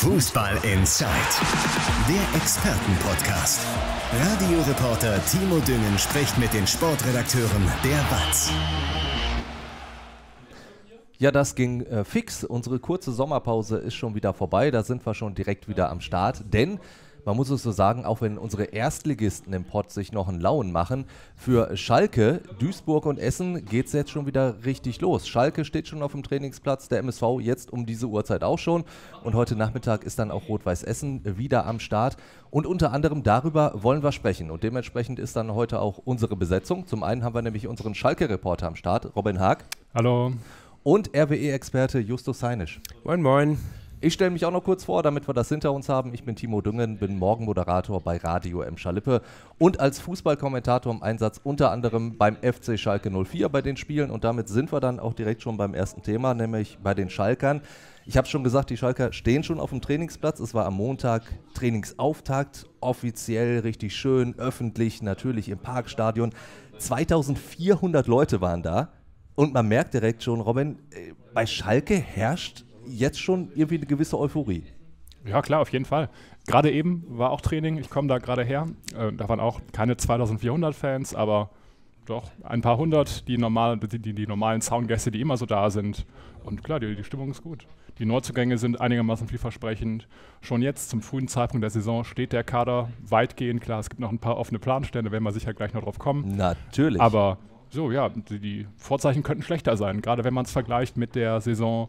Fußball Inside, der Expertenpodcast. Radioreporter Timo Düngen spricht mit den Sportredakteuren der WAZ. Ja, das ging äh, fix. Unsere kurze Sommerpause ist schon wieder vorbei. Da sind wir schon direkt wieder am Start. Denn man muss es so sagen, auch wenn unsere Erstligisten im Pott sich noch einen Lauen machen, für Schalke, Duisburg und Essen geht es jetzt schon wieder richtig los. Schalke steht schon auf dem Trainingsplatz, der MSV jetzt um diese Uhrzeit auch schon. Und heute Nachmittag ist dann auch Rot-Weiß Essen wieder am Start. Und unter anderem darüber wollen wir sprechen. Und dementsprechend ist dann heute auch unsere Besetzung. Zum einen haben wir nämlich unseren Schalke-Reporter am Start, Robin Haag. Hallo. Und RWE-Experte Justus Heinisch. Moin, moin. Ich stelle mich auch noch kurz vor, damit wir das hinter uns haben. Ich bin Timo Düngen, bin Morgenmoderator bei Radio M. Schalippe und als Fußballkommentator im Einsatz unter anderem beim FC Schalke 04 bei den Spielen. Und damit sind wir dann auch direkt schon beim ersten Thema, nämlich bei den Schalkern. Ich habe schon gesagt, die Schalker stehen schon auf dem Trainingsplatz. Es war am Montag Trainingsauftakt, offiziell richtig schön, öffentlich, natürlich im Parkstadion. 2400 Leute waren da. Und man merkt direkt schon, Robin, äh, bei Schalke herrscht jetzt schon irgendwie eine gewisse Euphorie. Ja, klar, auf jeden Fall. Gerade eben war auch Training, ich komme da gerade her. Äh, da waren auch keine 2400 Fans, aber doch ein paar hundert, die, normal, die, die, die normalen Soundgäste, die immer so da sind. Und klar, die, die Stimmung ist gut. Die Neuzugänge sind einigermaßen vielversprechend. Schon jetzt, zum frühen Zeitpunkt der Saison, steht der Kader weitgehend. Klar, es gibt noch ein paar offene Planstände, werden wir sicher gleich noch drauf kommen. Natürlich. Aber so, ja, die, die Vorzeichen könnten schlechter sein, gerade wenn man es vergleicht mit der Saison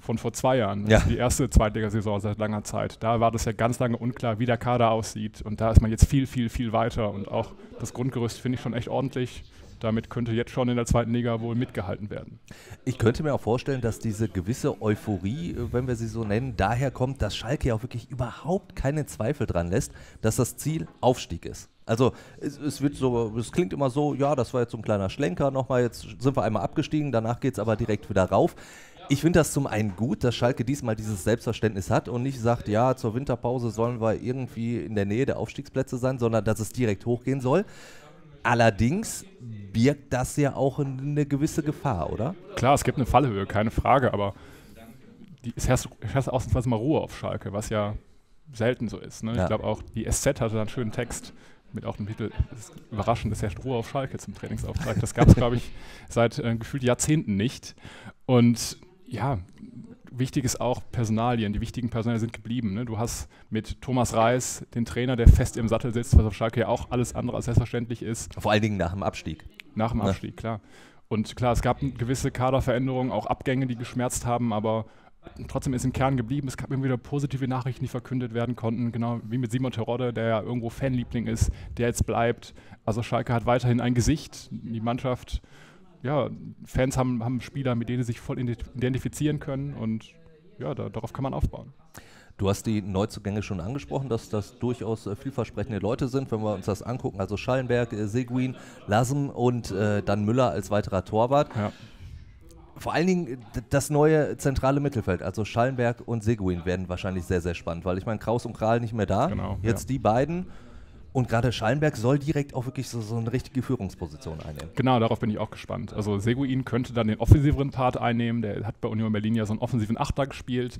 von vor zwei Jahren. Ja. Die erste Zweitligasaison seit langer Zeit. Da war das ja ganz lange unklar, wie der Kader aussieht. Und da ist man jetzt viel, viel, viel weiter. Und auch das Grundgerüst finde ich schon echt ordentlich. Damit könnte jetzt schon in der zweiten Liga wohl mitgehalten werden. Ich könnte mir auch vorstellen, dass diese gewisse Euphorie, äh, wenn wir sie so nennen, daher kommt, dass Schalke ja auch wirklich überhaupt keinen Zweifel dran lässt, dass das Ziel Aufstieg ist. Also es, es, wird so, es klingt immer so, ja, das war jetzt so ein kleiner Schlenker nochmal, jetzt sind wir einmal abgestiegen, danach geht es aber direkt wieder rauf. Ich finde das zum einen gut, dass Schalke diesmal dieses Selbstverständnis hat und nicht sagt, ja, zur Winterpause sollen wir irgendwie in der Nähe der Aufstiegsplätze sein, sondern dass es direkt hochgehen soll. Allerdings birgt das ja auch eine gewisse Gefahr, oder? Klar, es gibt eine Fallhöhe, keine Frage, aber die, es herrscht, herrscht ausnahmsweise mal Ruhe auf Schalke, was ja selten so ist. Ne? Ja. Ich glaube auch, die SZ hatte einen schönen Text mit auch dem Titel Überraschend, es herrscht Ruhe auf Schalke zum Trainingsauftrag. Das gab es, glaube ich, seit äh, gefühlt Jahrzehnten nicht. Und ja, wichtig ist auch Personalien. Die wichtigen Personalien sind geblieben. Ne? Du hast mit Thomas Reis den Trainer, der fest im Sattel sitzt, was auf Schalke ja auch alles andere als selbstverständlich ist. Vor allen Dingen nach dem Abstieg. Nach dem? Abstieg, klar. Und klar, es gab gewisse Kaderveränderungen, auch Abgänge, die geschmerzt haben, aber trotzdem ist im Kern geblieben. Es gab immer wieder positive Nachrichten, die verkündet werden konnten, genau wie mit Simon Terodde, der ja irgendwo Fanliebling ist, der jetzt bleibt. Also Schalke hat weiterhin ein Gesicht. Die Mannschaft, ja, Fans haben, haben Spieler, mit denen sie sich voll ident- identifizieren können und ja, da, darauf kann man aufbauen. Du hast die Neuzugänge schon angesprochen, dass das durchaus äh, vielversprechende Leute sind, wenn wir uns das angucken. Also Schallenberg, äh, Seguin, Lassen und äh, dann Müller als weiterer Torwart. Ja. Vor allen Dingen das neue zentrale Mittelfeld, also Schallenberg und Seguin werden wahrscheinlich sehr, sehr spannend, weil ich meine, Kraus und Kral nicht mehr da. Genau, Jetzt ja. die beiden. Und gerade Schallenberg soll direkt auch wirklich so, so eine richtige Führungsposition einnehmen. Genau, darauf bin ich auch gespannt. Also Seguin könnte dann den offensiveren Part einnehmen. Der hat bei Union Berlin ja so einen offensiven Achter gespielt.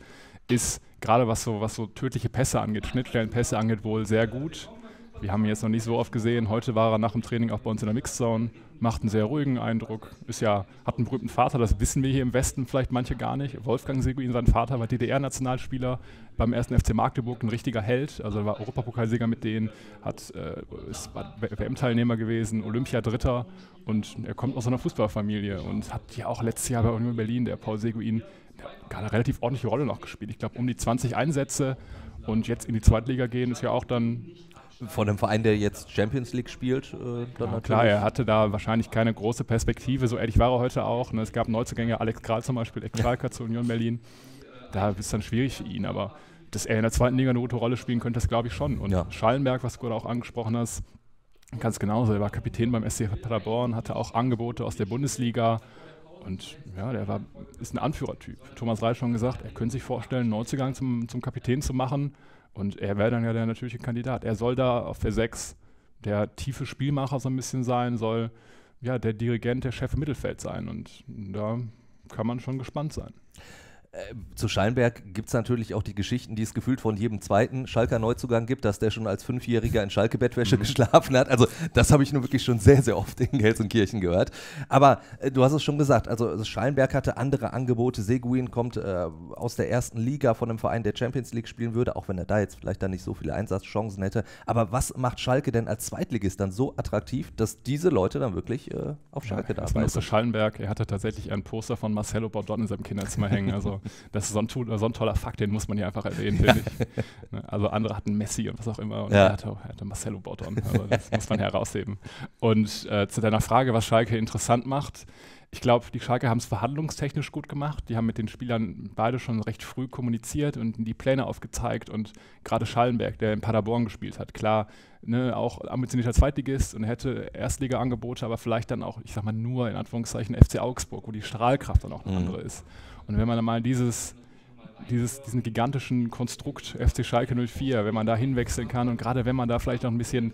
Ist gerade was so, was so tödliche Pässe angeht, Schnittstellenpässe angeht, wohl sehr gut. Wir haben ihn jetzt noch nicht so oft gesehen. Heute war er nach dem Training auch bei uns in der Mixzone, macht einen sehr ruhigen Eindruck. Ist ja, hat einen berühmten Vater, das wissen wir hier im Westen vielleicht manche gar nicht. Wolfgang Seguin, sein Vater, war DDR-Nationalspieler beim ersten FC Magdeburg, ein richtiger Held. Also er war Europapokalsieger mit denen, hat, äh, ist WM-Teilnehmer gewesen, Olympiadritter und er kommt aus einer Fußballfamilie und hat ja auch letztes Jahr bei Union Berlin, der Paul Seguin, eine relativ ordentliche Rolle noch gespielt. Ich glaube, um die 20 Einsätze und jetzt in die Zweitliga gehen, ist ja auch dann Von einem Verein, der jetzt Champions League spielt, äh, Ja, klar, er hatte da wahrscheinlich keine große Perspektive, so ehrlich war er heute auch. Ne? Es gab Neuzugänge, Alex Kral zum Beispiel, Ex-Kralker zu Union Berlin. Da ist dann schwierig für ihn, aber dass er in der zweiten Liga eine gute Rolle spielen könnte, das glaube ich schon. Und Ja. Schallenberg, was du gerade auch angesprochen hast, ganz genauso. Er war Kapitän beim SC Paderborn, hatte auch Angebote aus der Bundesliga. Und ja, der war, ist ein Anführertyp. Thomas Reis schon gesagt, er könnte sich vorstellen, einen Neuzugang zum, zum Kapitän zu machen. Und er wäre dann ja der natürliche Kandidat. Er soll da auf der 6 der tiefe Spielmacher so ein bisschen sein, soll ja der Dirigent, der Chef im Mittelfeld sein. Und da kann man schon gespannt sein. Äh, zu Schallenberg gibt es natürlich auch die Geschichten, die es gefühlt von jedem zweiten Schalker Neuzugang gibt, dass der schon als Fünfjähriger in Schalke-Bettwäsche mhm. geschlafen hat. Also das habe ich nur wirklich schon sehr, sehr oft in Gelsenkirchen gehört. Aber äh, du hast es schon gesagt, also, also Schallenberg hatte andere Angebote. Seguin kommt äh, aus der ersten Liga von einem Verein, der Champions League spielen würde, auch wenn er da jetzt vielleicht dann nicht so viele Einsatzchancen hätte. Aber was macht Schalke denn als Zweitligist dann so attraktiv, dass diese Leute dann wirklich äh, auf Schalke ja, da sind? Schallenberg, er hatte tatsächlich ein Poster von Marcelo Bordon in seinem Kinderzimmer hängen. Also das ist so ein, so ein, toller Fakt, den muss man hier einfach erwähnen, finde ich. Ne, also andere hatten Messi und was auch immer und ja. er, hatte, er hatte Marcelo Bordon. Also das muss man herausheben. Und äh, zu deiner Frage, was Schalke interessant macht, ich glaube, die Schalke haben es verhandlungstechnisch gut gemacht. Die haben mit den Spielern beide schon recht früh kommuniziert und die Pläne aufgezeigt. Und gerade Schallenberg, der in Paderborn gespielt hat, klar, ne, auch ambitionierter Zweitligist und hätte Erstliga-Angebote, aber vielleicht dann auch, ich sag mal, nur in Anführungszeichen FC Augsburg, wo die Strahlkraft dann auch eine mhm. andere ist. Und wenn man dann mal dieses, dieses, diesen gigantischen Konstrukt FC Schalke 04, wenn man da hinwechseln kann und gerade wenn man da vielleicht noch ein bisschen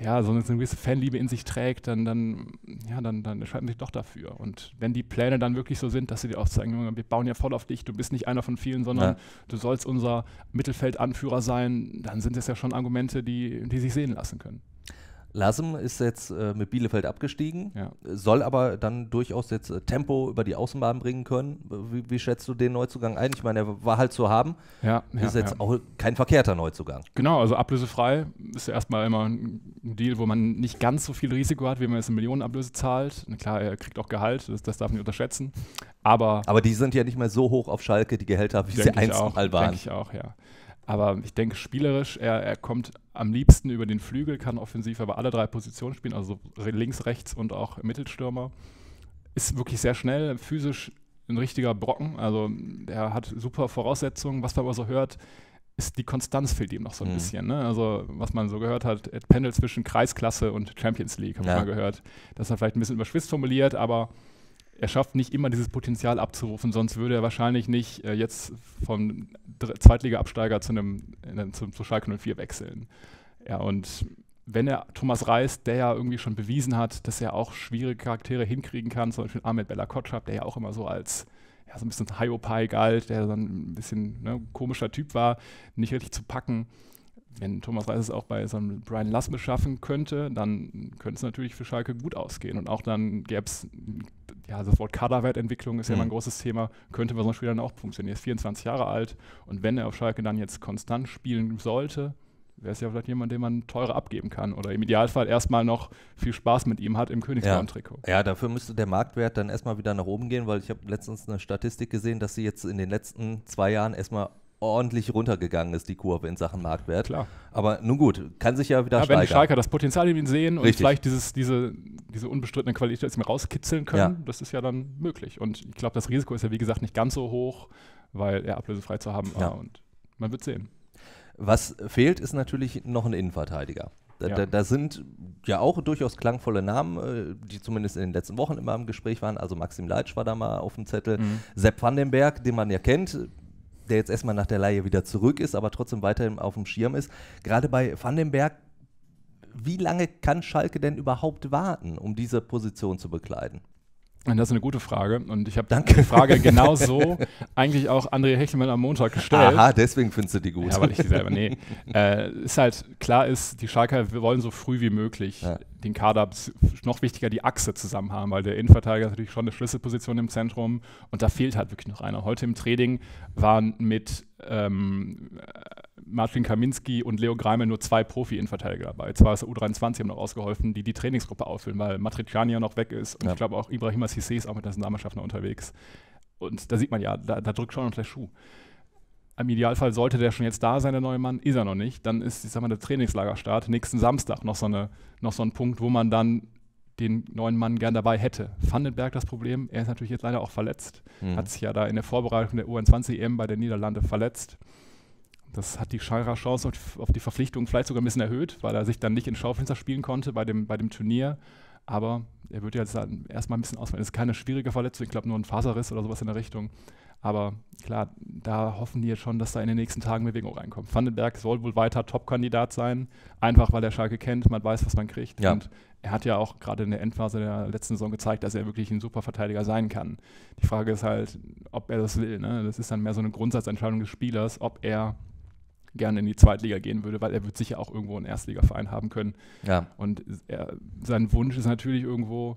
ja, so eine, gewisse Fanliebe in sich trägt, dann, dann, ja, dann, dann entscheiden sich doch dafür. Und wenn die Pläne dann wirklich so sind, dass sie dir auch sagen, wir bauen ja voll auf dich, du bist nicht einer von vielen, sondern ja. du sollst unser Mittelfeldanführer sein, dann sind das ja schon Argumente, die, die sich sehen lassen können. Lasem ist jetzt äh, mit Bielefeld abgestiegen, ja. soll aber dann durchaus jetzt äh, Tempo über die Außenbahn bringen können. Wie, wie, schätzt du den Neuzugang ein? Ich meine, er war halt zu haben. Ja, ist ja, jetzt auch kein verkehrter Neuzugang. Genau, also ablösefrei ist ja erstmal immer ein Deal, wo man nicht ganz so viel Risiko hat, wie man jetzt eine Millionenablöse zahlt. Na klar, er kriegt auch Gehalt, das, das darf man nicht unterschätzen. Aber, aber die sind ja nicht mehr so hoch auf Schalke, die Gehälter, wie sie einst mal waren. Denke ich auch, ja. Aber ich denke, spielerisch, er, er kommt am liebsten über den Flügel, kann offensiv aber alle drei Positionen spielen, also links, rechts und auch Mittelstürmer. Ist wirklich sehr schnell, physisch ein richtiger Brocken. Also er hat super Voraussetzungen. Was man aber so hört, ist die Konstanz fehlt ihm noch so ein mhm. bisschen. Ne? Also was man so gehört hat, er pendelt zwischen Kreisklasse und Champions League, haben ja. wir mal gehört. Das hat vielleicht ein bisschen überschwitzt formuliert, aber er schafft nicht immer dieses Potenzial abzurufen, sonst würde er wahrscheinlich nicht äh, jetzt vom Zweitliga-Absteiger zu einem zu, zu Schalke 04 wechseln. Ja, und wenn er Thomas Reis, der ja irgendwie schon bewiesen hat, dass er auch schwierige Charaktere hinkriegen kann, zum Beispiel Ahmed Bella Kotschap, der ja auch immer so als ja, so ein bisschen Hiopai galt, der dann ein bisschen ne, komischer Typ war, nicht richtig zu packen wenn Thomas Reis es auch bei so einem Brian Lassme schaffen könnte, dann könnte es natürlich für Schalke gut ausgehen. Und auch dann gäbe es, ja, das Wort Kaderwertentwicklung ist mhm. ja immer ein großes Thema, könnte bei so einem Spieler dann auch funktionieren. Er ist 24 Jahre alt und wenn er auf Schalke dann jetzt konstant spielen sollte, wäre es ja vielleicht jemand, den man teurer abgeben kann oder im Idealfall erstmal noch viel Spaß mit ihm hat im Königsblauen-Trikot. Ja. ja. dafür müsste der Marktwert dann erstmal wieder nach oben gehen, weil ich habe letztens eine Statistik gesehen, dass sie jetzt in den letzten zwei Jahren erstmal ordentlich runtergegangen ist, die Kurve in Sachen Marktwert. Klar. Aber nun gut, kann sich ja wieder ja, steigern. Wenn die Schalker das Potenzial in ihn sehen und vielleicht dieses, diese, diese unbestrittene Qualität jetzt mal rauskitzeln können, ja. das ist ja dann möglich. Und ich glaube, das Risiko ist ja wie gesagt nicht ganz so hoch, weil er ablösefrei zu haben war. Ja. Und man wird sehen. Was fehlt, ist natürlich noch ein Innenverteidiger. Da, ja. da, da, sind ja auch durchaus klangvolle Namen, äh, die zumindest in den letzten Wochen immer im Gespräch waren. Also Maxim Leitsch war da mal auf dem Zettel. Mhm. Sepp Vandenberg, den man ja kennt, der jetzt erstmal nach der Laie wieder zurück ist, aber trotzdem weiterhin auf dem Schirm ist. Gerade bei Vandenberg, wie lange kann Schalke denn überhaupt warten, um diese Position zu bekleiden? Das ist eine gute Frage und ich habe die Frage genau so eigentlich auch André Hechelmann am Montag gestellt. Aha, deswegen findest du die gut. Ja, weil ich die selber, nee. äh, ist halt, klar ist, die Schalker wollen so früh wie möglich ja. Den Kader, noch wichtiger die Achse zusammen haben, weil der Innenverteidiger ist natürlich schon eine Schlüsselposition im Zentrum und da fehlt halt wirklich noch einer. Heute im Training waren mit ähm, Martin Kaminski und Leo Greimel nur zwei Profi-Innenverteidiger dabei. Zwar ist der U23 haben noch ausgeholfen, die die Trainingsgruppe auffüllen, weil Matriciani ja noch weg ist und ja. ich glaube auch Ibrahima Sissé ist auch mit der Nationalmannschaft noch unterwegs. Und da sieht man ja, da, da drückt schon noch der Schuh. Im Idealfall sollte der schon jetzt da sein, der neue Mann, ist er noch nicht. Dann ist, ich sag mal, der Trainingslagerstart nächsten Samstag noch so, eine, noch so ein Punkt, wo man dann den neuen Mann gern dabei hätte. Vandenberg das Problem, er ist natürlich jetzt leider auch verletzt. Mhm. Hat sich ja da in der Vorbereitung der U21-EM bei der Niederlande verletzt. Das hat die Schalker Chance auf die Verpflichtung vielleicht sogar ein bisschen erhöht, weil er sich dann nicht in Schaufenster spielen konnte bei dem, bei dem Turnier. Aber er wird jetzt erstmal ein bisschen ausfallen. Es ist keine schwierige Verletzung, ich glaube nur ein Faserriss oder sowas in der Richtung. Aber klar, da hoffen die jetzt schon, dass da in den nächsten Tagen Bewegung reinkommt. Vandenberg soll wohl weiter Top-Kandidat sein, einfach weil er Schalke kennt, man weiß, was man kriegt. Ja. Und er hat ja auch gerade in der Endphase der letzten Saison gezeigt, dass er wirklich ein super Verteidiger sein kann. Die Frage ist halt, ob er das will. Ne? Das ist dann mehr so eine Grundsatzentscheidung des Spielers, ob er gerne in die Zweitliga gehen würde, weil er wird sicher auch irgendwo einen Erstligaverein haben können. Ja. Und er, sein Wunsch ist natürlich irgendwo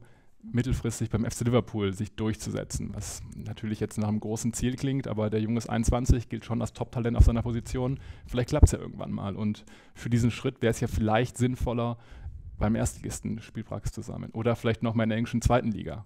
mittelfristig beim FC Liverpool sich durchzusetzen, was natürlich jetzt nach einem großen Ziel klingt, aber der Junge ist 21, gilt schon als Top-Talent auf seiner Position. Vielleicht klappt es ja irgendwann mal. Und für diesen Schritt wäre es ja vielleicht sinnvoller, beim Erstligisten Spielpraxis zu sammeln. Oder vielleicht noch mal in der englischen zweiten Liga.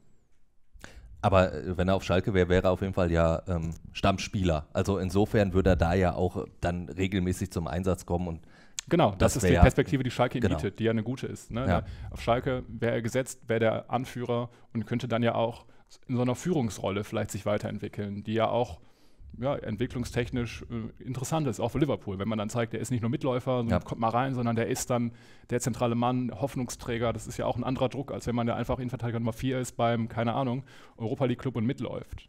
Aber äh, wenn er auf Schalke wäre, wäre er auf jeden Fall ja ähm, Stammspieler. Also insofern würde er da ja auch dann regelmäßig zum Einsatz kommen und Genau, das, Das ist die ja- Perspektive, die Schalke ihm genau. bietet, die ja eine gute ist. Ne? Ja. Auf Schalke wäre er gesetzt, wäre der Anführer und könnte dann ja auch in so einer Führungsrolle vielleicht sich weiterentwickeln, die ja auch ja, entwicklungstechnisch äh, interessant ist, auch für Liverpool. Wenn man dann zeigt, der ist nicht nur Mitläufer, Ja. kommt mal rein, sondern der ist dann der zentrale Mann, Hoffnungsträger. Das ist ja auch ein anderer Druck, als wenn man ja einfach Innenverteidiger Nummer 4 ist beim, keine Ahnung, Europa League Club und mitläuft.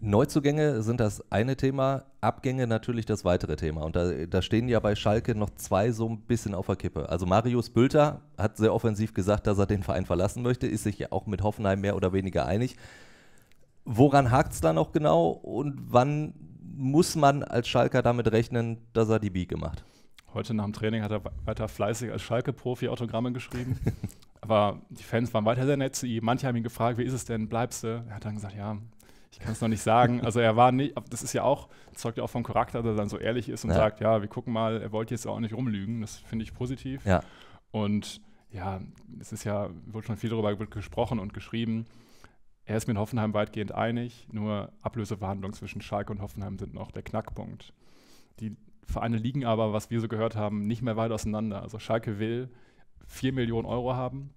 Neuzugänge sind das eine Thema, Abgänge natürlich das weitere Thema. Und da, da stehen ja bei Schalke noch zwei so ein bisschen auf der Kippe. Also Marius Bülter hat sehr offensiv gesagt, dass er den Verein verlassen möchte, ist sich ja auch mit Hoffenheim mehr oder weniger einig. Woran hakt es da noch genau und wann muss man als Schalker damit rechnen, dass er die Biege macht? Heute nach dem Training hat er weiter fleißig als Schalke-Profi Autogramme geschrieben. Aber die Fans waren weiter sehr nett zu ihm. Manche haben ihn gefragt, wie ist es denn, bleibst du? Er hat dann gesagt, ja, ich kann es noch nicht sagen. Also er war nicht, das ist ja auch, zeugt ja auch vom Charakter, dass er dann so ehrlich ist und Ja. sagt, ja, wir gucken mal, er wollte jetzt auch nicht rumlügen. Das finde ich positiv. Ja. Und ja, es ist ja, wurde schon viel darüber gesprochen und geschrieben. Er ist mit Hoffenheim weitgehend einig, nur Ablöseverhandlungen zwischen Schalke und Hoffenheim sind noch der Knackpunkt. Die Vereine liegen aber, was wir so gehört haben, nicht mehr weit auseinander. Also Schalke will 4 Millionen Euro haben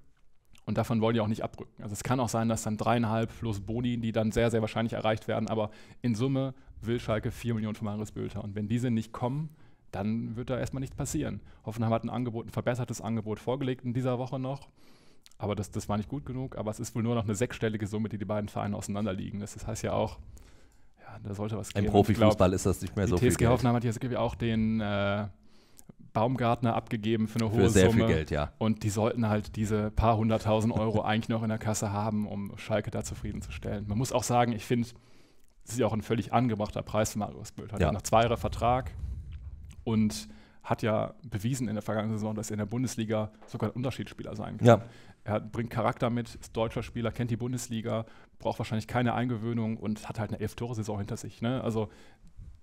und davon wollen die auch nicht abrücken. Also es kann auch sein, dass dann dreieinhalb plus Boni, die dann sehr, sehr wahrscheinlich erreicht werden, aber in Summe will Schalke 4 Millionen für Marius Bülter. Und wenn diese nicht kommen, dann wird da erstmal nichts passieren. Hoffenheim hat ein Angebot, ein verbessertes Angebot vorgelegt in dieser Woche noch. Aber das, das war nicht gut genug. Aber es ist wohl nur noch eine sechsstellige Summe, die die beiden Vereine auseinanderliegen. Das, das heißt ja auch, ja, da sollte was Im gehen. Und ich glaub, Profifußball ist das nicht mehr die so viel TSG. Hoffenheim hat jetzt irgendwie auch den äh, Baumgartner abgegeben für eine hohe Für sehr Summe. viel Geld, ja. Und die sollten halt diese paar hunderttausend Euro eigentlich noch in der Kasse haben, um Schalke da zufriedenzustellen. Man muss auch sagen, ich finde, es ist ja auch ein völlig angebrachter Preis für Marius Bülter. Ja. Ja. Nach zwei Jahre Vertrag und hat ja bewiesen in der vergangenen Saison, dass er in der Bundesliga sogar ein Unterschiedsspieler sein kann. Ja. Er hat, bringt Charakter mit, ist deutscher Spieler, kennt die Bundesliga, braucht wahrscheinlich keine Eingewöhnung und hat halt eine Elf-Tore-Saison hinter sich. Ne? Also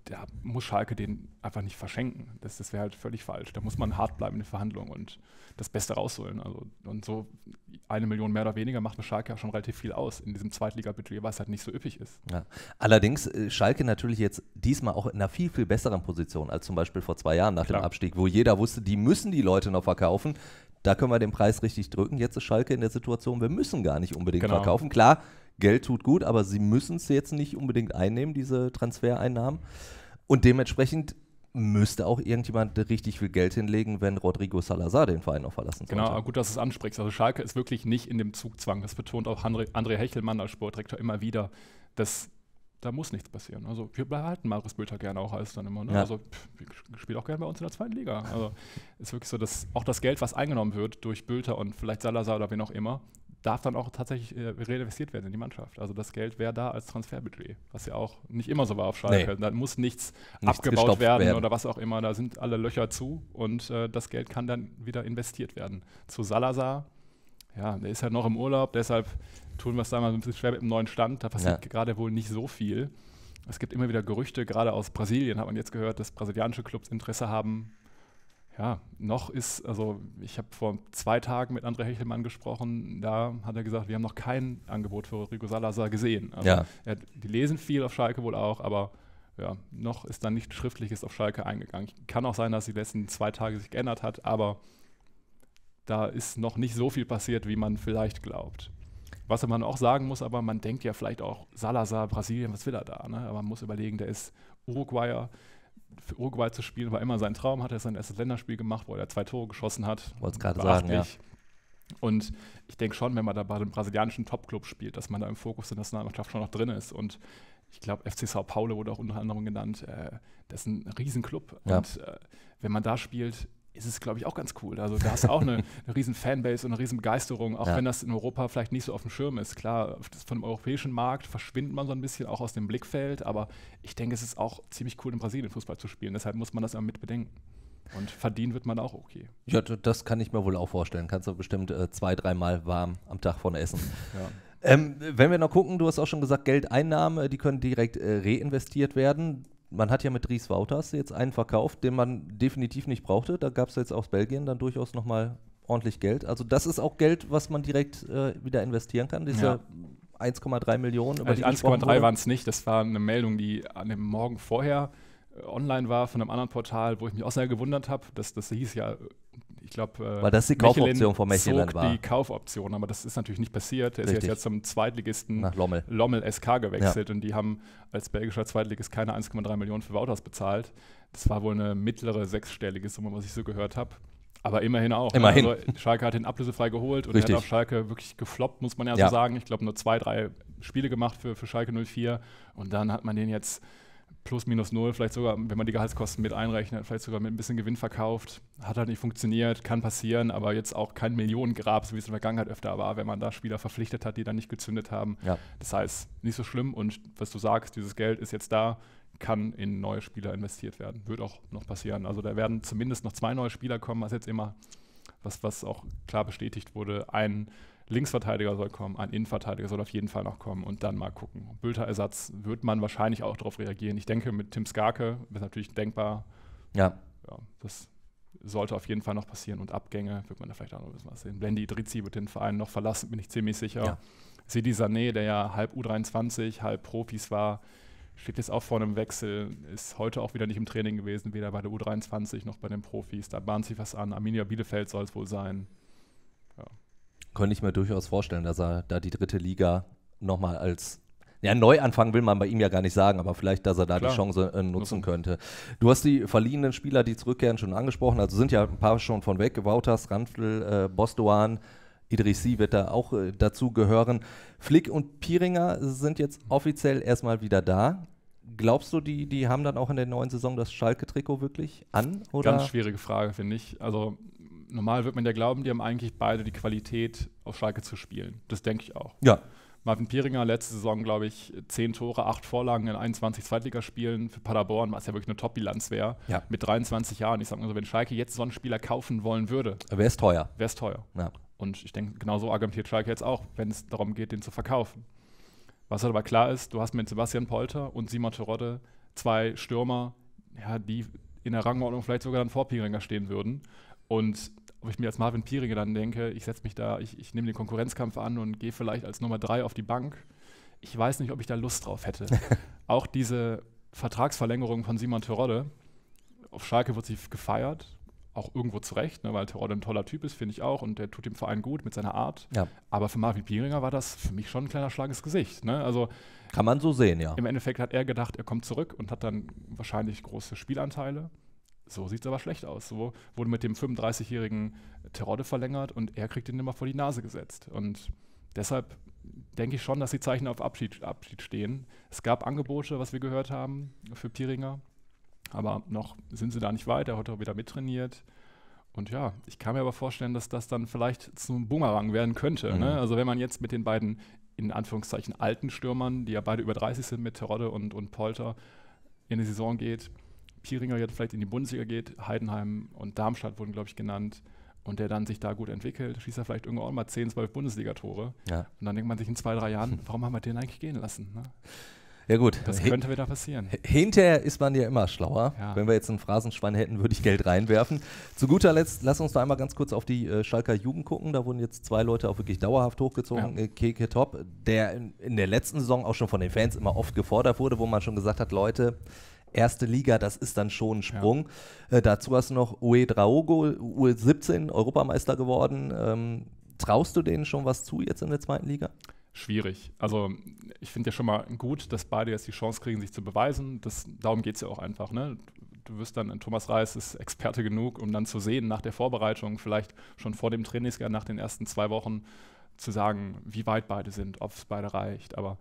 da muss Schalke den einfach nicht verschenken. Das, das wäre halt völlig falsch. Da muss man hart bleiben in den Verhandlungen und das Beste rausholen. Also, und so eine Million mehr oder weniger macht mit Schalke auch schon relativ viel aus in diesem Zweitliga-Budget, was halt nicht so üppig ist. Ja. Allerdings äh, Schalke natürlich jetzt diesmal auch in einer viel, viel besseren Position als zum Beispiel vor zwei Jahren nach Klar. dem Abstieg, wo jeder wusste, die müssen die Leute noch verkaufen. Da können wir den Preis richtig drücken. Jetzt ist Schalke in der Situation, wir müssen gar nicht unbedingt Genau. verkaufen. Klar, Geld tut gut, aber sie müssen es jetzt nicht unbedingt einnehmen, diese Transfereinnahmen. Und dementsprechend müsste auch irgendjemand richtig viel Geld hinlegen, wenn Rodrigo Salazar den Verein noch verlassen sollte. Genau, gut, dass du es ansprichst. Also Schalke ist wirklich nicht in dem Zugzwang. Das betont auch André, André Hechelmann als Sportdirektor immer wieder. Das, da muss nichts passieren. Also wir behalten Marius Bülter gerne auch als dann immer. Ne? Ja. Also pff, spielen auch gerne bei uns in der zweiten Liga. Also ist wirklich so, dass auch das Geld, was eingenommen wird durch Bülter und vielleicht Salazar oder wen auch immer, darf dann auch tatsächlich äh, reinvestiert werden in die Mannschaft. Also das Geld wäre da als Transferbudget, was ja auch nicht immer so war auf Schalke. Nee. Da muss nichts, Nichts abgebaut werden, werden. oder was auch immer. Da sind alle Löcher zu und äh, das Geld kann dann wieder investiert werden. Zu Salazar, ja, der ist halt noch im Urlaub, deshalb tun wir es da mal ein bisschen schwer mit dem neuen Stand. Da passiert Ja. gerade wohl nicht so viel. Es gibt immer wieder Gerüchte, gerade aus Brasilien hat man jetzt gehört, dass brasilianische Clubs Interesse haben. Ja, noch ist, also ich habe vor zwei Tagen mit André Hechelmann gesprochen, da hat er gesagt, wir haben noch kein Angebot für Rodrigo Salazar gesehen. Also Ja. er, die lesen viel auf Schalke wohl auch, aber ja, noch ist dann nichts Schriftliches auf Schalke eingegangen. Kann auch sein, dass die letzten zwei Tage sich geändert hat, aber da ist noch nicht so viel passiert, wie man vielleicht glaubt. Was man auch sagen muss, aber man denkt ja vielleicht auch, Salazar, Brasilien, was will er da? Ne? Aber man muss überlegen, der ist Uruguayer. Für Uruguay zu spielen war immer sein Traum, hat er sein erstes Länderspiel gemacht, wo er zwei Tore geschossen hat. Wollte es gerade sagen, ja. Und ich denke schon, wenn man da bei einem brasilianischen Topclub spielt, dass man da im Fokus der Nationalmannschaft schon noch drin ist. Und ich glaube, FC Sao Paulo wurde auch unter anderem genannt. Äh, das ist ein Riesenclub. Ja. Und äh, wenn man da spielt, ist es, glaube ich, auch ganz cool. Also da hast du auch eine, eine riesen Fanbase und eine riesen Begeisterung, auch Ja. wenn das in Europa vielleicht nicht so auf dem Schirm ist. Klar, von dem europäischen Markt verschwindet man so ein bisschen auch aus dem Blickfeld, aber ich denke, es ist auch ziemlich cool, in Brasilien Fußball zu spielen. Deshalb muss man das immer mit bedenken. Und verdienen wird man auch okay. Ja, das kann ich mir wohl auch vorstellen. Kannst du bestimmt äh, zwei, dreimal warm am Tag von essen. Ja. Ähm, wenn wir noch gucken, du hast auch schon gesagt, Geldeinnahmen, äh, die können direkt äh, reinvestiert werden. Man hat ja mit Dries Wouters jetzt einen verkauft, den man definitiv nicht brauchte. Da gab es jetzt aus Belgien dann durchaus nochmal ordentlich Geld. Also das ist auch Geld, was man direkt äh, wieder investieren kann. Diese Ja. 1,3 Millionen. Also die gesprochen 1,3 wurde. waren es nicht. Das war eine Meldung, die an dem Morgen vorher äh, online war von einem anderen Portal, wo ich mich auch sehr gewundert habe. Das, das hieß ja, ich glaube, äh, Weil das die Kaufoption von Mechelen war. die Kaufoption, aber das ist natürlich nicht passiert. Der ist Richtig. jetzt, jetzt zum Zweitligisten Nach Lommel. Lommel SK gewechselt und die haben als belgischer Zweitligist keine 1,3 Millionen für Wouters bezahlt. Das war wohl eine mittlere sechsstellige Summe, was ich so gehört habe. Aber immerhin auch. ne? Immerhin. Also Schalke hat ihn ablösefrei geholt und Richtig. er hat auf Schalke wirklich gefloppt, muss man ja, Ja. so sagen. Ich glaube, nur zwei, drei Spiele gemacht für, für Schalke 04 und dann hat man den jetzt plus minus null, vielleicht sogar, wenn man die Gehaltskosten mit einrechnet, vielleicht sogar mit ein bisschen Gewinn verkauft. Hat halt nicht funktioniert, kann passieren, aber jetzt auch kein Millionengrab, so wie es in der Vergangenheit öfter war, wenn man da Spieler verpflichtet hat, die dann nicht gezündet haben. Ja. Das heißt, nicht so schlimm und was du sagst, dieses Geld ist jetzt da, kann in neue Spieler investiert werden. Wird auch noch passieren. Also da werden zumindest noch zwei neue Spieler kommen, was jetzt immer, was, was auch klar bestätigt wurde. Ein Linksverteidiger soll kommen, ein Innenverteidiger soll auf jeden Fall noch kommen und dann mal gucken. Bülter-Ersatz wird man wahrscheinlich auch darauf reagieren. Ich denke, mit Tim Skarke ist natürlich denkbar. Ja, Ja, das sollte auf jeden Fall noch passieren und Abgänge wird man da vielleicht auch noch ein bisschen was sehen. Blendi Idrizi wird den Verein noch verlassen, bin ich ziemlich sicher. Ja. Sidi Sané, der ja halb U23, halb Profis war, steht jetzt auch vor einem Wechsel, ist heute auch wieder nicht im Training gewesen, weder bei der U23 noch bei den Profis. Da bahnt sich was an. Arminia Bielefeld soll es wohl sein. Könnte ich mir durchaus vorstellen, dass er da die dritte Liga nochmal als ja, Neuanfang will man bei ihm ja gar nicht sagen, aber vielleicht, dass er da Klar. die Chance äh, nutzen könnte. Du hast die verliehenen Spieler, die zurückkehren, schon angesprochen. Also sind ja ein paar schon von weg. Wouters, Randl, äh, Bostoan, Idrissi wird da auch äh, dazu gehören. Flick und Piringer sind jetzt offiziell erstmal wieder da. Glaubst du, die, die haben dann auch in der neuen Saison das Schalke-Trikot wirklich an? Oder? Ganz schwierige Frage, finde ich. Also normal wird man ja glauben, die haben eigentlich beide die Qualität, auf Schalke zu spielen. Das denke ich auch. Ja, Marvin Pieringer, letzte Saison, glaube ich, 10 Tore, 8 Vorlagen in 21 Zweitligaspielen für Paderborn, was ja wirklich eine Top-Bilanz wäre. Ja. Mit 23 Jahren. Ich sage mal so, wenn Schalke jetzt so einen Spieler kaufen wollen würde, wäre es teuer. wäre es teuer. Ja. Und ich denke, genau so argumentiert Schalke jetzt auch, wenn es darum geht, den zu verkaufen. Was halt aber klar ist, du hast mit Sebastian Polter und Simon Terodde zwei Stürmer, ja, die in der Rangordnung vielleicht sogar dann vor Pieringer stehen würden. Und ob ich mir als Marvin Pieringer dann denke, ich setze mich da, ich, ich nehme den Konkurrenzkampf an und gehe vielleicht als Nummer drei auf die Bank, ich weiß nicht, ob ich da Lust drauf hätte. auch diese Vertragsverlängerung von Simon Terodde, auf Schalke wird sie gefeiert, auch irgendwo zurecht, ne, weil Terodde ein toller Typ ist, finde ich auch, und der tut dem Verein gut mit seiner Art. Ja. Aber für Marvin Pieringer war das für mich schon ein kleiner Schlag ins Gesicht. Ne? Also Kann man so sehen, ja. im Endeffekt hat er gedacht, er kommt zurück und hat dann wahrscheinlich große Spielanteile. So sieht es aber schlecht aus. So wurde mit dem 35-jährigen Terodde verlängert und er kriegt ihn immer vor die Nase gesetzt. Und deshalb denke ich schon, dass die Zeichen auf Abschied, Abschied stehen. Es gab Angebote, was wir gehört haben, für Pieringer. Aber noch sind sie da nicht weit. Er hat auch wieder mittrainiert. Und ja, ich kann mir aber vorstellen, dass das dann vielleicht zum Bumerang werden könnte. Mhm. Ne? Also wenn man jetzt mit den beiden in Anführungszeichen alten Stürmern, die ja beide über 30 sind, mit Terodde und, und Polter, in die Saison geht, Pieringer jetzt vielleicht in die Bundesliga geht, Heidenheim und Darmstadt wurden, glaube ich, genannt, und der dann sich da gut entwickelt, schießt er vielleicht irgendwann auch mal 10, 12 Bundesligatore. Ja, Und dann denkt man sich in zwei, drei Jahren, warum haben wir den eigentlich gehen lassen? Ne? ja gut. Das könnte wieder passieren. Hinterher ist man ja immer schlauer. Ja. Wenn wir jetzt einen Phrasenschwein hätten, würde ich Geld reinwerfen. Zu guter Letzt, lass uns noch einmal ganz kurz auf die äh, Schalker Jugend gucken. Da wurden jetzt zwei Leute auch wirklich dauerhaft hochgezogen. Ja. Äh, Keke Top, der in, in der letzten Saison auch schon von den Fans immer oft gefordert wurde, wo man schon gesagt hat, Leute, erste Liga, das ist dann schon ein Sprung. Äh, dazu hast du noch Ue Draogo, U17, Europameister geworden. Ähm, traust du denen schon was zu jetzt in der zweiten Liga? Schwierig. Also ich finde ja schon mal gut, dass beide jetzt die Chance kriegen, sich zu beweisen. Das, darum geht es ja auch einfach. Ne? Du wirst dann, Thomas Reis ist Experte genug, um dann zu sehen, nach der Vorbereitung, vielleicht schon vor dem Trainingsjahr, nach den ersten zwei Wochen, zu sagen, wie weit beide sind, ob es beide reicht. Aber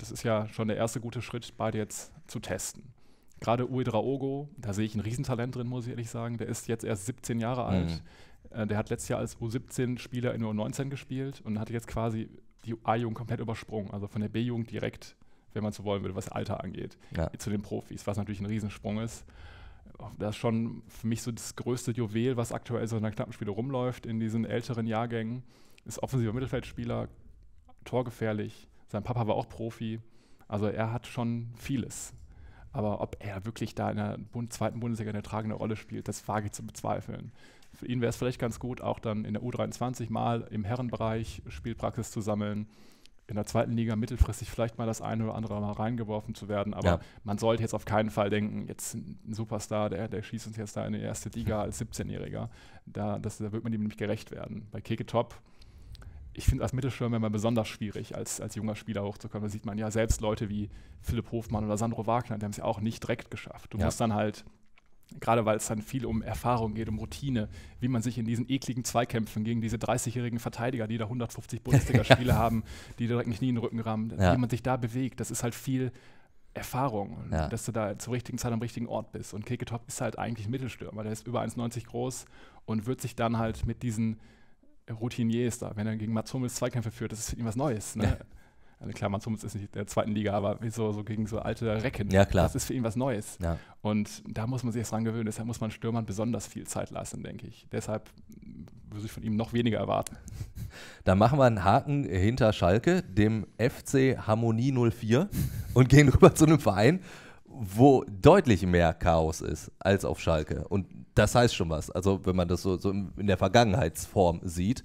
das ist ja schon der erste gute Schritt, beide jetzt zu testen. Gerade Uedraogo, da sehe ich ein Riesentalent drin, muss ich ehrlich sagen. Der ist jetzt erst 17 Jahre alt. Mhm. Der hat letztes Jahr als U17-Spieler in U19 gespielt und hat jetzt quasi die A-Jugend komplett übersprungen. Also von der B-Jugend direkt, wenn man so wollen würde, was Alter angeht, ja. zu den Profis, was natürlich ein Riesensprung ist. Das ist schon für mich so das größte Juwel, was aktuell so in der Knappenspiele rumläuft in diesen älteren Jahrgängen. Ist offensiver Mittelfeldspieler, torgefährlich. Sein Papa war auch Profi. Also er hat schon vieles. Aber ob er wirklich da in der zweiten Bundesliga eine tragende Rolle spielt, das wage ich zu bezweifeln. Für ihn wäre es vielleicht ganz gut, auch dann in der U23 mal im Herrenbereich Spielpraxis zu sammeln, in der zweiten Liga mittelfristig vielleicht mal das eine oder andere mal reingeworfen zu werden. Aber ja. man sollte jetzt auf keinen Fall denken, jetzt ein Superstar, der, der schießt uns jetzt da in die erste Liga als 17-Jähriger. Da, da wird man ihm nämlich gerecht werden. Bei Keke Top, ich finde als Mittelstürmer immer besonders schwierig, als, als junger Spieler hochzukommen. Da sieht man ja selbst Leute wie Philipp Hofmann oder Sandro Wagner, die haben es ja auch nicht direkt geschafft. Du ja. musst dann halt gerade weil es dann viel um Erfahrung geht, um Routine, wie man sich in diesen ekligen Zweikämpfen gegen diese 30-jährigen Verteidiger, die da 150 Bundesliga-Spiele haben, die direkt nicht nie in den Rücken rammen, ja. wie man sich da bewegt, das ist halt viel Erfahrung, ja. dass du da zur richtigen Zeit am richtigen Ort bist. Und Keke Top ist halt eigentlich Mittelstürmer, der ist über 1,90 groß und wird sich dann halt mit diesen Routiniers da, wenn er gegen Mats Hummels Zweikämpfe führt, das ist für ihn was Neues. Ne? Ja. Also klar, Mats Hummels ist nicht der zweiten Liga, aber so, so gegen so alte Recken. Ja, klar. Das ist für ihn was Neues. Ja. Und da muss man sich jetzt dran gewöhnen. Deshalb muss man Stürmern besonders viel Zeit lassen, denke ich. Deshalb würde ich von ihm noch weniger erwarten. Dann machen wir einen Haken hinter Schalke, dem FC Harmonie 04 und gehen rüber zu einem Verein, wo deutlich mehr Chaos ist als auf Schalke. Und das heißt schon was. Also wenn man das so, so in der Vergangenheitsform sieht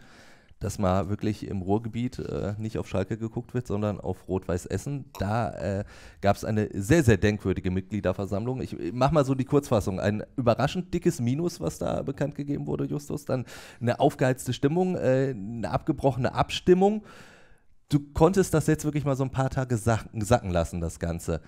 dass mal wirklich im Ruhrgebiet äh, nicht auf Schalke geguckt wird, sondern auf Rot-Weiß Essen. Da äh, gab es eine sehr, sehr denkwürdige Mitgliederversammlung. Ich, ich mache mal so die Kurzfassung. Ein überraschend dickes Minus, was da bekannt gegeben wurde, Justus. Dann eine aufgeheizte Stimmung, äh, eine abgebrochene Abstimmung. Du konntest das jetzt wirklich mal so ein paar Tage sacken lassen, das Ganze.